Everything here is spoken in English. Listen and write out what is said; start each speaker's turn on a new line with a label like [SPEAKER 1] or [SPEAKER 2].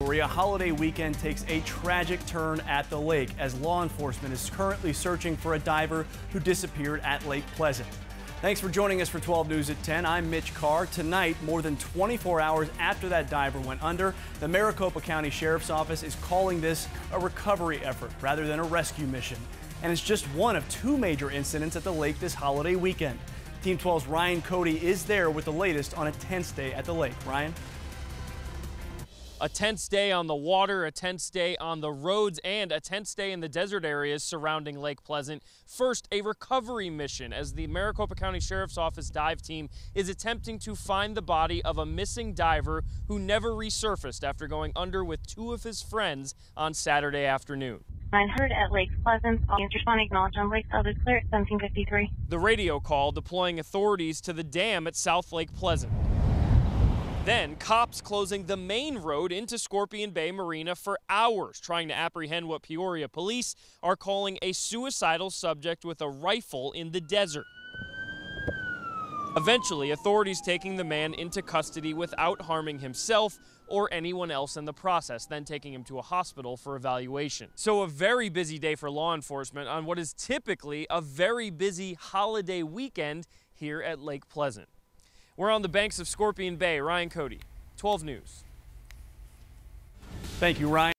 [SPEAKER 1] A holiday weekend takes a tragic turn at the lake as law enforcement is currently searching for a diver who disappeared at Lake Pleasant. Thanks for joining us for 12 News at 10. I'm Mitch Carr. Tonight, more than 24 hours after that diver went under, the Maricopa County Sheriff's Office is calling this a recovery effort rather than a rescue mission. And it's just one of two major incidents at the lake this holiday weekend. Team 12's Ryan Cody is there with the latest on a tense day at the lake. Ryan?
[SPEAKER 2] A tense day on the water, a tense day on the roads, and a tense day in the desert areas surrounding Lake Pleasant. First, a recovery mission as the Maricopa County Sheriff's Office dive team is attempting to find the body of a missing diver who never resurfaced after going under with two of his friends on Saturday afternoon.
[SPEAKER 3] 900 at Lake Pleasant. All units respond acknowledged on Lake South is clear at 1753.
[SPEAKER 2] The radio call deploying authorities to the dam at South Lake Pleasant. Then, cops closing the main road into Scorpion Bay Marina for hours, trying to apprehend what Peoria police are calling a suicidal subject with a rifle in the desert. Eventually, authorities taking the man into custody without harming himself or anyone else in the process, then taking him to a hospital for evaluation. So, a very busy day for law enforcement on what is typically a very busy holiday weekend here at Lake Pleasant. We're on the banks of Scorpion Bay. Ryan Cody, 12 News.
[SPEAKER 1] Thank you, Ryan.